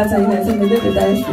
大家应该是绝对的担心。